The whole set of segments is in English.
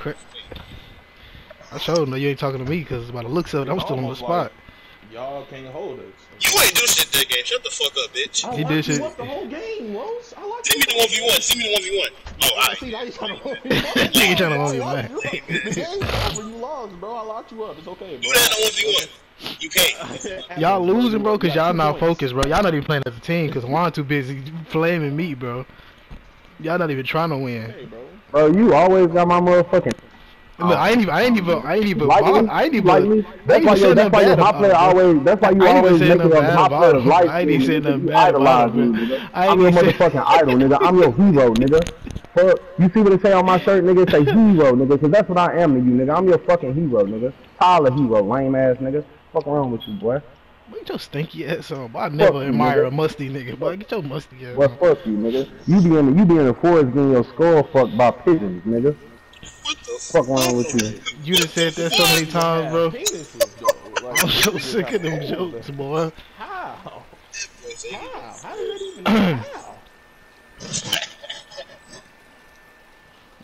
cra I showed no, you ain't talking to me because by the looks of it, I'm still on the Almost spot. Y'all can't hold us. You ain't do shit that game. Shut the fuck up, bitch. I He locked did you shit. up the whole game, Rose. I locked Send me the 1v1. Send me the 1v1. Oh, alright. See, now you trying to hold me Nigga tryna hold you I back. locked you up. The game's over. You lost, bro. I locked you up. It's okay, Do bro. that in the 1v1. You can't. Y'all losing, bro, because You got y'all not focused, bro. Y'all not even playing as a team because Juan too busy flaming me, bro. Y'all not even trying to win. Hey, bro. Bro, you always got my motherfucking Look, I ain't even, I ain't even, I ain't even, like me. I ain't even, like me. That's why your, that's why your about player always. That's why you I ain't even always saying make nothing it bad my about player him. life. I ain't even saying nothing bad about him, me, man. nigga. I ain't I'm your motherfucking idol, nigga. I'm your hero, nigga. Fuck, you see what it say on my shirt, nigga? It say hero, nigga, because that's what I am to you, nigga. I'm your fucking hero, nigga. Tyler Herro, lame ass nigga. Fuck wrong with you, boy. Get your stinky ass on. Boy, I never you, admire nigga. a musty nigga. Boy, get your musty ass Well, on. fuck you, nigga. You be in the, you be in the forest getting your skull fucked by pigeons, nigga. What the Fuck wrong with you? You done said that so many times, bro. Penises, though. Like, I'm so sick of them jokes, the- boy. How? How? How? How did that even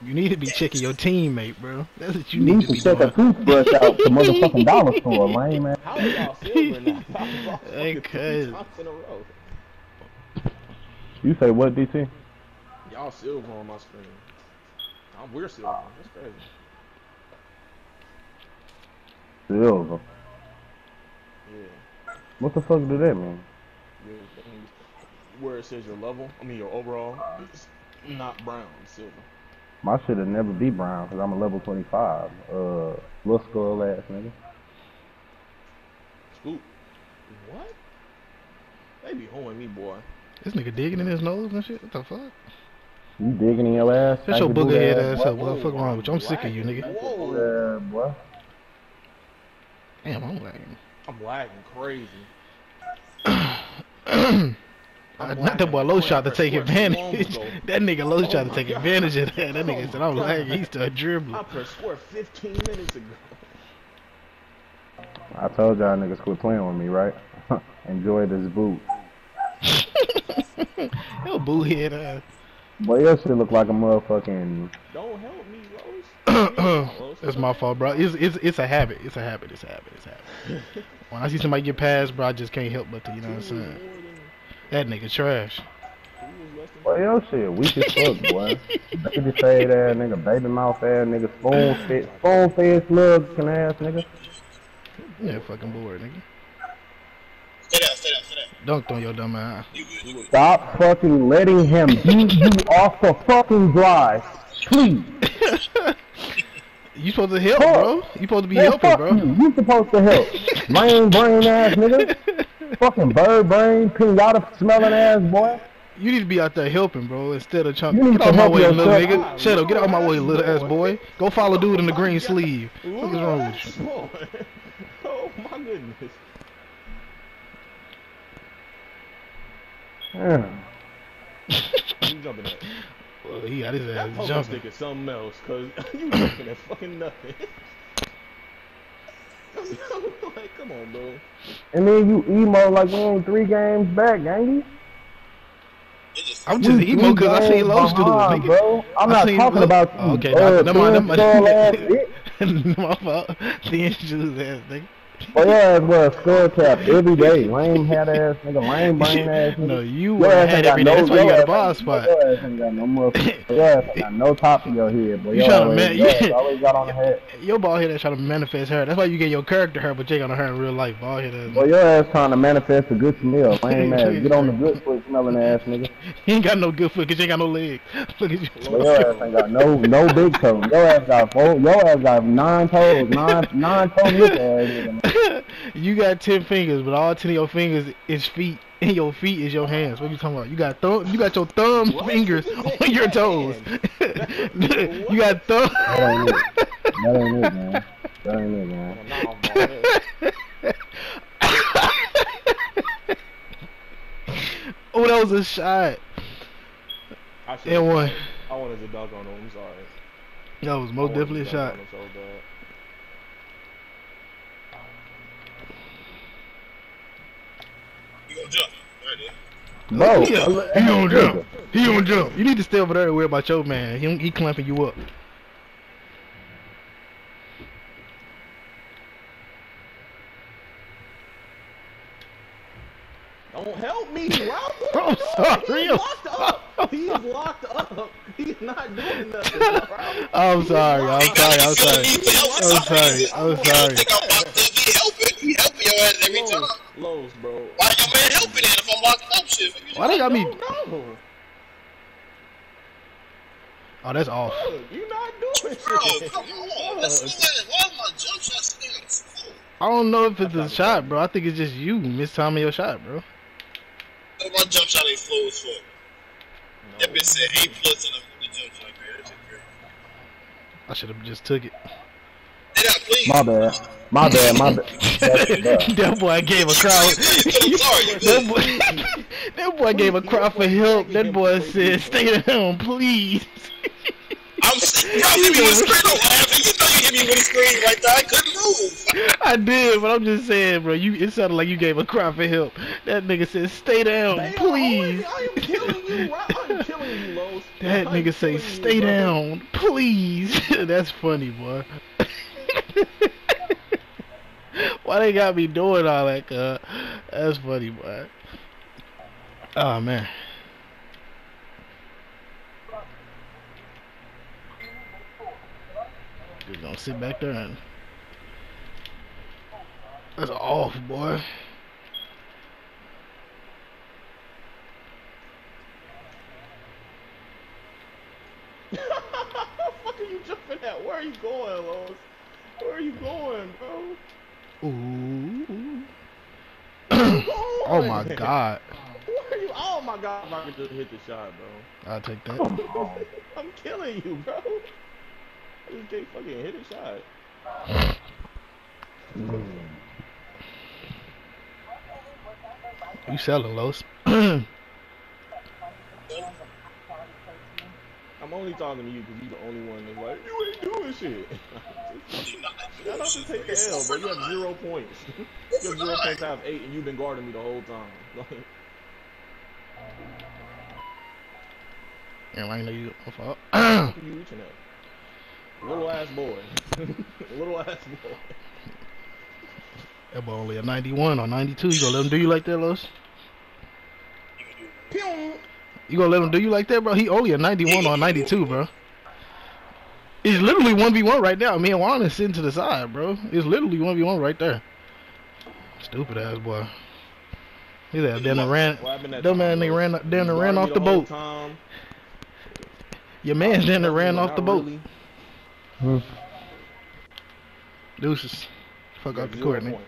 You need to be checking your teammate, bro. That's what you You need need to to be check a toothbrush out to motherfucking dollar store, lame ass. How are y'all silver now? Y'all Hey, cuz. times in a row. You say what, DC? Y'all silver on my screen. I'm, we're silver. That's crazy. Silver. Yeah. What the fuck do that mean? yeah. I mean, Where it says your level, I mean your overall, it's not brown, silver. My shit'll never be brown because I'm a level 25. Uh, little skull ass nigga. Scoop. What? They be hoeing me, boy. This nigga digging in his nose and shit. What the fuck? You digging in your ass? Shut your stanky booger head ass boy. up, boy. Fuck wrong with you? I'm sick of you, nigga. Whoa. Yeah, boy. Damn, I'm lagging. I'm lagging crazy. Uh, not that boy low shot to take advantage. that nigga low Oh shot to take God. advantage of that. That nigga Oh said I'm my lagging. God. He started I dribbling. pressed score 15 minutes ago. I told y'all niggas quit playing with me, right? Enjoy this boot. Yo, boo head ass. Boy, your shit look like a motherfucking. Don't help me, Rose. Rose, That's my fault, bro. It's it's it's a habit. It's a habit. It's a habit. It's a habit. when I see somebody get past, bro, I just can't help but to, you know what I'm saying? That nigga trash. Boy, your shit weak as fuck, boy. baby fade ass nigga, baby mouth ass nigga, spoon fit, spoon fed slug can ass nigga. Yeah, fucking bored, nigga. Stay down, stay down, stay down. Dunked on your dumb ass. You good, you good. Stop fucking letting him beat you off the fucking drive. Please. You supposed to help, bro. You supposed to be Man, helping, fuck bro. you. You supposed to help. Brain brain ass nigga. fucking bird brain, pinata smelling ass boy. You need to be out there helping, bro, instead of trying You to need get to out my help way, little yourself. nigga. Shut up, get out my way, little ass boy. Go follow dude in the green sleeve. What is wrong with you? Oh my goodness. Yeah. You jumping at? Well, he got his That ass poker jumping. stick is something else, cause you jumping at fucking nothing. like, come on, bro. And then you emo like we ain't three games back, gangy. It I'm just We emo because I seen games Los do it, behind, nigga. Bro. I'm I not talking Lo- about you. Oh, okay, uh, never mind, never thin mind. skull ass bitch. my fault. Thin shoes ass nigga. Your ass wear a skull cap every day. Lame hat ass nigga, lame brain ass nigga. No, you Your a hat every day. no- That's why you got a ain't- spot. Your ass ain't got no motherfucker. Your ass ain't got no top of your head, boy. You Your tryna ass- man- your you- ass always got on the head. Your bald head ass trying to manifest hair. That's why you get your character hair, but you ain't got no hair in real life. Bald head ass. Boy, your ass trying to manifest a good smell. Lame ass. Get on the good foot smelling ass nigga. He ain't got no good foot because you ain't got no legs. Look at you. Boy, your ass ain't got no no big toes. Your ass got four. Your ass got nine toes. Nine nine toe nigga ass nigga. You got ten fingers, but all ten of your fingers is feet, and your feet is your hands. What are you talking about? You got thumb, you got your thumb fingers on your toes. you got thumb. That ain't it. That ain't it, man. That ain't it, man. Nah, I'm bald oh, that was a shot. I. And one. I wanted to dunk on him. I'm sorry. That was most definitely a shot. don't jump. Bro, he don't uh, jump. He don't jump. You need to stay over there and worry about your man. He he clamping you up. Don't help me. I'm sorry. He's locked up. He's locked up. He's not doing nothing. Bro. I'm sorry. I'm sorry. I'm sorry. I'm sorry. I'm sorry. I'm sorry ass every time. Los, bro. Why your man helping then if I'm up? Shit. Why they got me? Know. Oh, that's off. Look, you not doing Bro, shit. come on. That's Why is my jump shot sitting on the? I don't know if it's a shot, bro. I think it's just you mistiming your shot, bro. Look, My jump shot ain't slow as fuck. That bitch said A plus in the, the jump shot. Man, that shit crazy. I should have just took it. Hey, please. My bad. My bad. My bad. That boy gave a crowd. I'm sorry. You that boy, that boy gave a cry for help. That boy said, "Stay down, please." I'm saying, bro, hit me with a screen. I'm laughing. You know you hit me with a screen right there. I couldn't move. I did, but I'm just saying, bro. You it sounded like you gave a cry for help. That nigga said, "Stay down, Damn, please." I am killing you, I'm killing you, Los. That I'm nigga say, killing you, "Stay bro. down, please." That's funny, boy. Why they got me doing all that? Uh, that's funny, boy. Oh man. Just gonna sit back there and. That's off, boy. What the fuck are you jumping at? Where are you going, Los? Where are you going, bro? Ooh. Oh my god. Where are you? Oh my god, if I could just hit the shot, bro. I'll take that. I'm killing you, bro. I just can't fucking hit a shot. You selling, Los. only talking to you because you're the only one that's like, you ain't doing shit. Shut up and take the L, but You have zero points. you have zero points out of eight, and you've been guarding me the whole time. Yeah, I know you. Fault. what are you reaching at? Little ass boy. Little ass boy. that boy only a 91 or 92. You gonna let him do you like that, Los? Pew! You gonna let him do you like that, bro? He only a 91 or a 92, bro. It's literally 1v1 right now. Me and Juan is sitting to the side, bro. It's literally 1v1 right there. Stupid ass boy. He's that then ran. That Dumb time, nigga ran, You then ran off the boat. time. Your man's then Not ran off the boat. really. Hmm. Deuces. Fuck You out got the court, nigga. points.